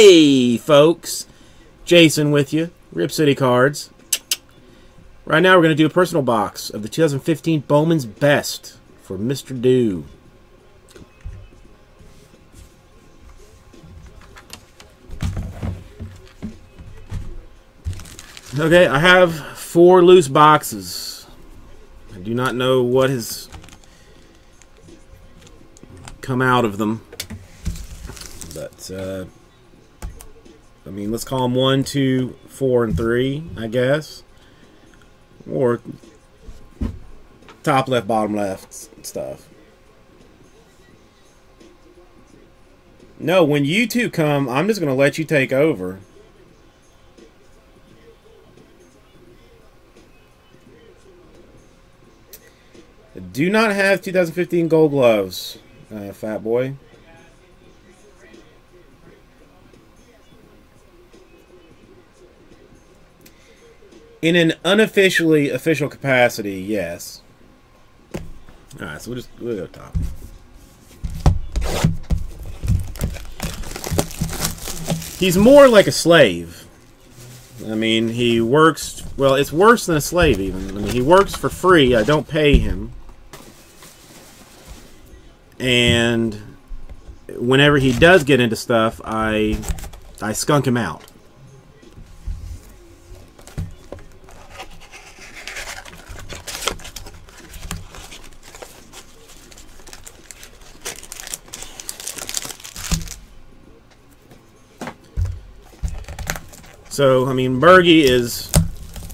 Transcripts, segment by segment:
Hey, folks. Jason with you. Rip City Cards. Right now, we're going to do a personal box of the 2015 Bowman's Best for Mr. Dew. Okay, I have four loose boxes. I do not know what has come out of them. But, uh, I mean, let's call them one, two, four, and three, I guess. Or top left, bottom left stuff. No, when you two come, I'm just going to let you take over. Do not have 2015 gold gloves, uh, fat boy. In an unofficially official capacity, yes. Alright, so we'll just we'll go top. He's more like a slave. I mean, he works, well, it's worse than a slave even. I mean, he works for free. I don't pay him. And whenever he does get into stuff, I I skunk him out. So, I mean, Bergie is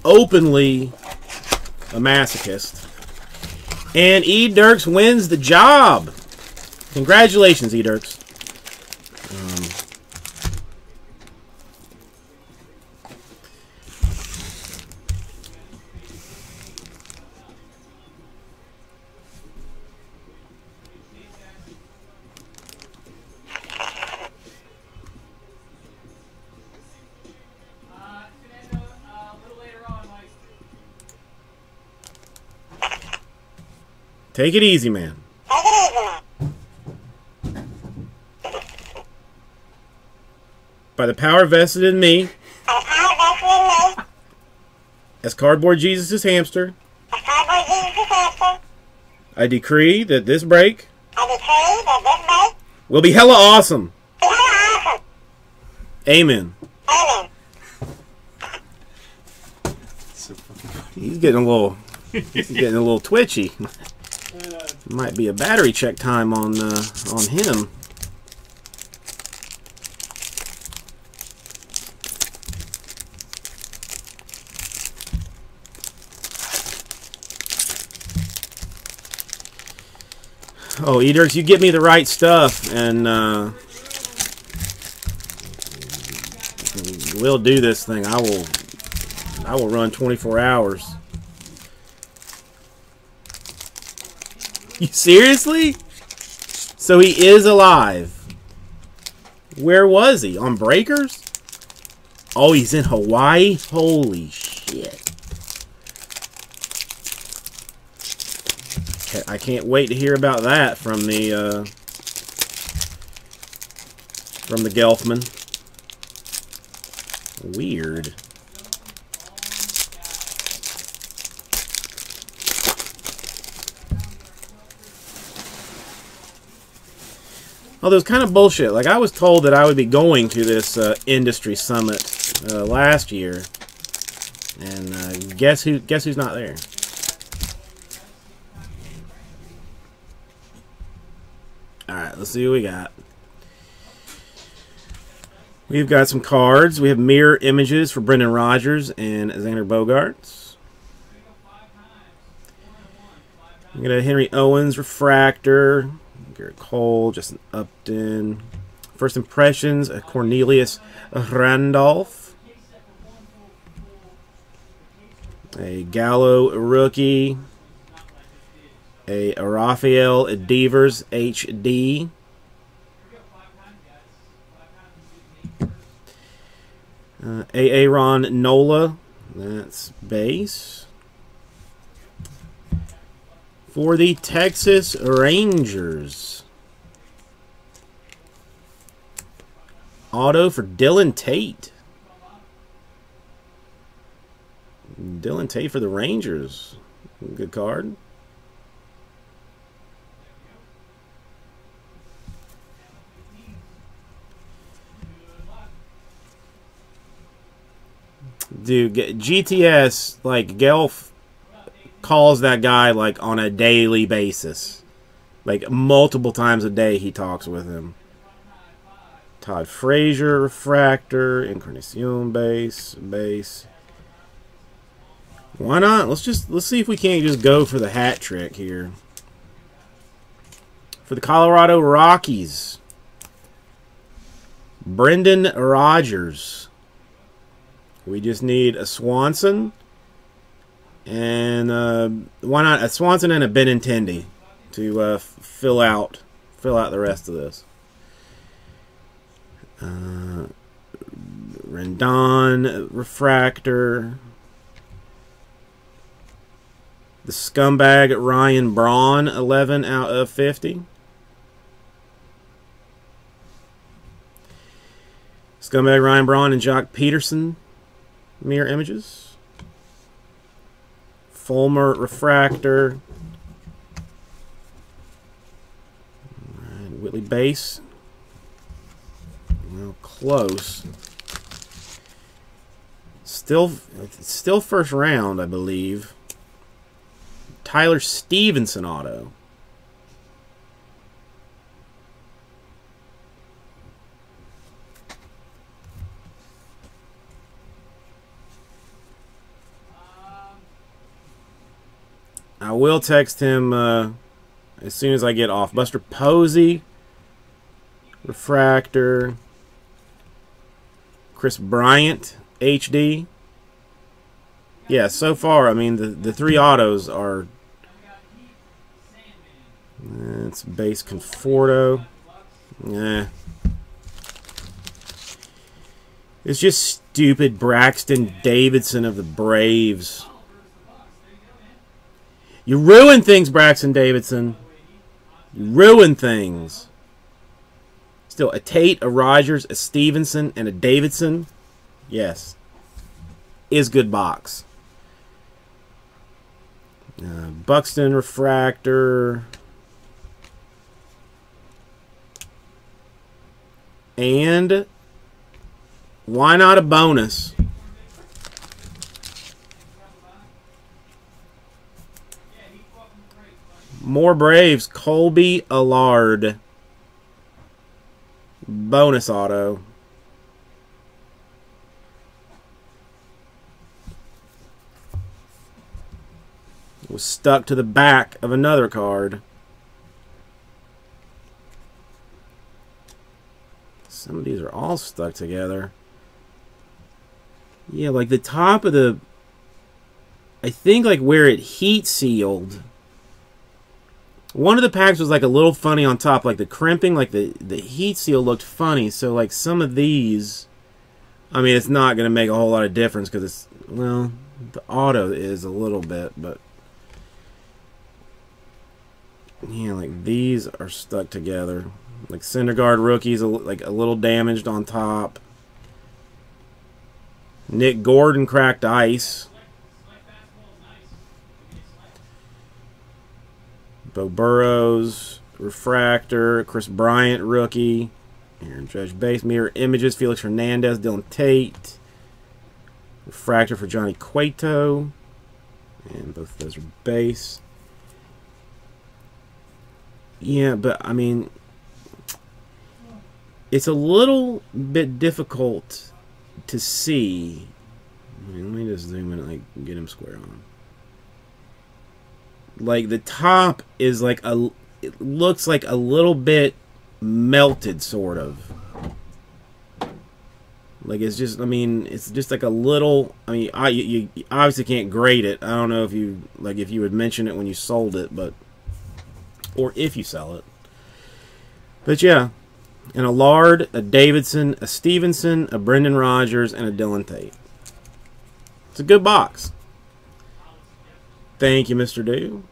openly a masochist. And E. Dirks wins the job. Congratulations, E. Dirks. Take it easy, man. By the power vested in me, as Cardboard Jesus' hamster, I decree that this break will be hella awesome. Amen. He's getting a little, he's getting a little twitchy. Might be a battery check time on uh, on him. Oh, Eders, you get me the right stuff, and uh, we'll do this thing. I will, I will run 24 hours. You seriously? So he is alive. Where was he? On Breakers? Oh, he's in Hawaii? Holy shit. I can't wait to hear about that from the uh, from the Gelfman. Weird. Well, it was kind of bullshit. Like, I was told that I would be going to this uh, industry summit uh, last year. And uh, guess who? Guess who's not there? Alright, let's see what we got. We've got some cards. We have mirror images for Brendan Rodgers and Xander Bogaerts. We got a Henry Owens refractor. Gerrit Cole, Justin Upton. First impressions, a Cornelius Randolph. A Gallo rookie. A Rafael Devers HD. Uh, Aaron Nola, that's base. For the Texas Rangers. Auto for Dylan Tate. Dylan Tate for the Rangers. Good card. Dude, GTS, like, Gelf calls that guy, like, on a daily basis. Like, multiple times a day he talks with him. Todd Frazier, Refractor, Encarnacion base, base. Why not? Let's just, let's see if we can't just go for the hat trick here. For the Colorado Rockies, Brendan Rodgers. We just need a Swanson. And uh, why not a Swanson and a Benintendi to uh, fill out fill out the rest of this. Uh, Rendon refractor. The scumbag Ryan Braun, 11 out of 50. Scumbag Ryan Braun and Joc Pederson, mirror images. Fulmer refractor. Right, Whitley base. Well, close. Still, still first round, I believe. Tyler Stephenson auto. I will text him uh, as soon as I get off. Buster Posey, Refractor, Kris Bryant, HD. Yeah, so far, I mean, the, the three autos are... It's base Conforto. Yeah. It's just stupid Braxton Davidson of the Braves. You ruin things, Braxton Davidson. You ruin things. Still, a Tate, a Rodgers, a Stephenson, and a Davidson. Yes. Is good box. Uh, Buxton Refractor. And why not a bonus? More Braves. Kolby Allard. Bonus auto. Was stuck to the back of another card. Some of these are all stuck together. Yeah, like the top of the... I think like where it heat sealed one of the packs was like a little funny on top, like the crimping, like the, the heat seal looked funny. So like some of these, I mean, it's not going to make a whole lot of difference because it's, well, the auto is a little bit, but yeah, like these are stuck together. Like Syndergaard rookies, like a little damaged on top. Nick Gordon cracked ice. Beau Burrows, Refractor, Kris Bryant, rookie. Aaron Judge base mirror images, Felix Hernandez, Dylan Tate. Refractor for Johnny Cueto. And both of those are base. Yeah, but I mean, it's a little bit difficult to see. I mean, let me just zoom in and like get him square on like the top is like a it looks like a little bit melted sort of like it's just i mean it's just like a little i mean i you, you obviously can't grade it i don't know if you like if you would mention it when you sold it but or if you sell it but yeah and a Lard a Davidson, a Stephenson a Brendan Rodgers and a Dylan Tate. It's a good box. Thank you, Mr. Dew.